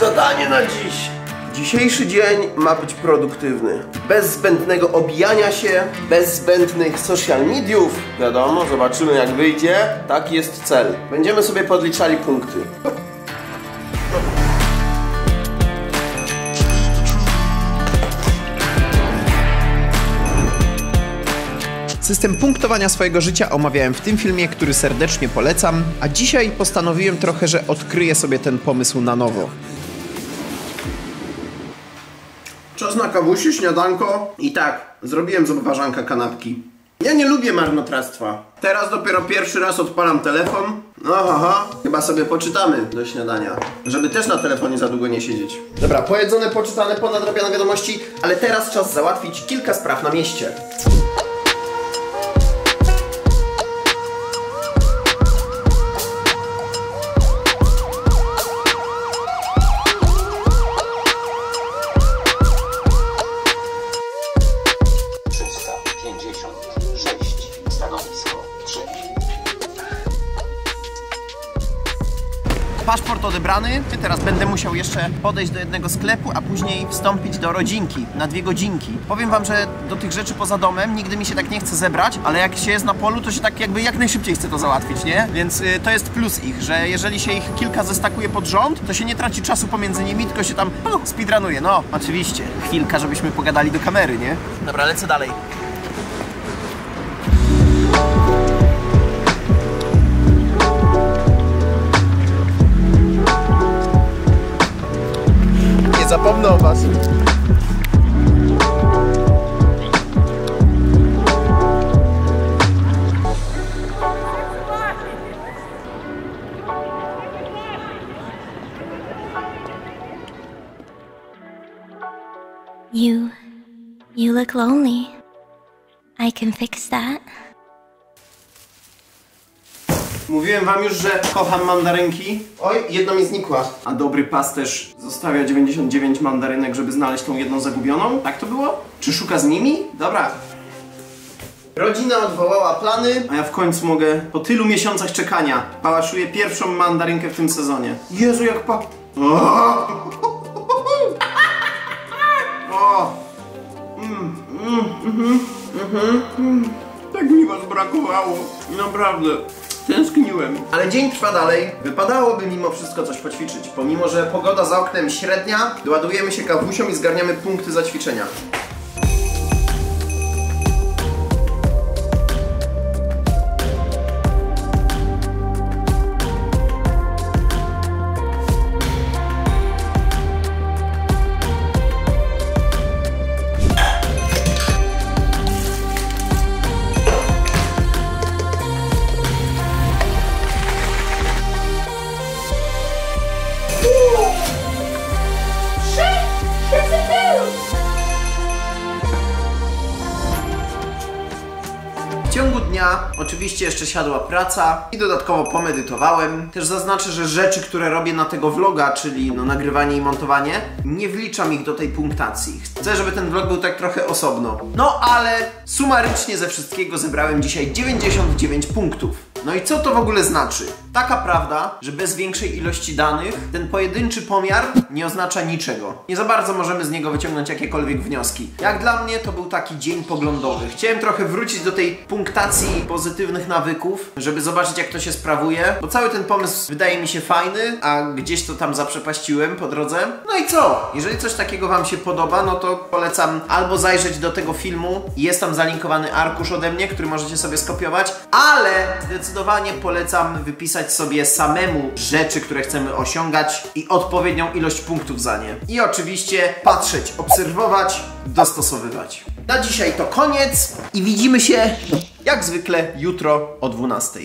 Zadanie na dziś. Dzisiejszy dzień ma być produktywny. Bez zbędnego obijania się, bez zbędnych social mediów. Wiadomo, zobaczymy jak wyjdzie. Taki jest cel. Będziemy sobie podliczali punkty. System punktowania swojego życia omawiałem w tym filmie, który serdecznie polecam, a dzisiaj postanowiłem trochę, że odkryję sobie ten pomysł na nowo. Czas na kawusi, śniadanko. I tak, zrobiłem z obwarzanka kanapki. Ja nie lubię marnotrawstwa. Teraz dopiero pierwszy raz odpalam telefon. No haha, chyba sobie poczytamy do śniadania. Żeby też na telefonie za długo nie siedzieć. Dobra, pojedzone, poczytane, ponadrabiane wiadomości, ale teraz czas załatwić kilka spraw na mieście. Paszport odebrany. Teraz będę musiał jeszcze podejść do jednego sklepu, a później wstąpić do rodzinki na dwie godzinki. Powiem wam, że do tych rzeczy poza domem nigdy mi się tak nie chce zebrać, ale jak się jest na polu, to się tak jakby jak najszybciej chce to załatwić, nie? Więc y, to jest plus ich, że jeżeli się ich kilka zestakuje pod rząd, to się nie traci czasu pomiędzy nimi, tylko się tam uh, speedrunuje. No, oczywiście. Chwilka, żebyśmy pogadali do kamery, nie? Dobra, lecę dalej. You. You look lonely. I can fix that. Mówiłem wam już, że kocham mandarynki. Oj, jedno mi znikła. A dobry pasterz zostawia 99 mandarynek, żeby znaleźć tą jedną zagubioną? Tak to było? Czy szuka z nimi? Dobra. Rodzina odwołała plany, a ja w końcu mogę po tylu miesiącach czekania pałaszuję pierwszą mandarynkę w tym sezonie. Jezu, jak pa... O! Mm, mm, mm. Tak mi was brakowało. Naprawdę. Tęskniłem. Ale dzień trwa dalej. Wypadałoby mimo wszystko coś poćwiczyć. Pomimo, że pogoda za oknem średnia, doładujemy się kawusią i zgarniamy punkty za ćwiczenia. Dnia oczywiście jeszcze siadła praca i dodatkowo pomedytowałem. Też zaznaczę, że rzeczy, które robię na tego vloga, czyli no, nagrywanie i montowanie, nie wliczam ich do tej punktacji. Chcę, żeby ten vlog był tak trochę osobno. No ale sumarycznie ze wszystkiego zebrałem dzisiaj 99 punktów. No i co to w ogóle znaczy? Taka prawda, że bez większej ilości danych ten pojedynczy pomiar nie oznacza niczego. Nie za bardzo możemy z niego wyciągnąć jakiekolwiek wnioski. Jak dla mnie to był taki dzień poglądowy. Chciałem trochę wrócić do tej punktacji pozytywnych nawyków, żeby zobaczyć jak to się sprawuje, bo cały ten pomysł wydaje mi się fajny, a gdzieś to tam zaprzepaściłem po drodze. No i co? Jeżeli coś takiego Wam się podoba, no to polecam albo zajrzeć do tego filmu, jest tam zalinkowany arkusz ode mnie, który możecie sobie skopiować, ale zdecydowanie polecam wypisać sobie samemu rzeczy, które chcemy osiągać i odpowiednią ilość punktów za nie. I oczywiście patrzeć, obserwować, dostosowywać. Na dzisiaj to koniec i widzimy się jak zwykle jutro o 12.